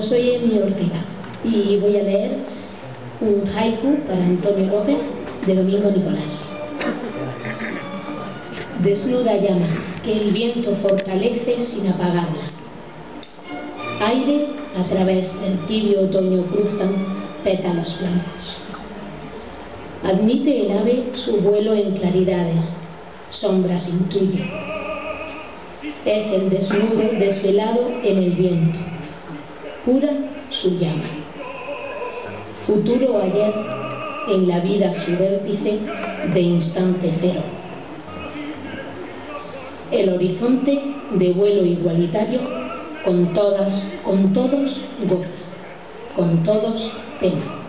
Soy Emi Ortega y voy a leer un haiku para Antonio López de Domingo Nicolás. Desnuda llama que el viento fortalece sin apagarla. Aire a través del tibio otoño cruzan pétalos blancos. Admite el ave su vuelo en claridades, sombras intuye. Es el desnudo desvelado en el viento pura su llama. Futuro ayer, en la vida su vértice de instante cero. El horizonte de vuelo igualitario, con todas, con todos goza, con todos pena.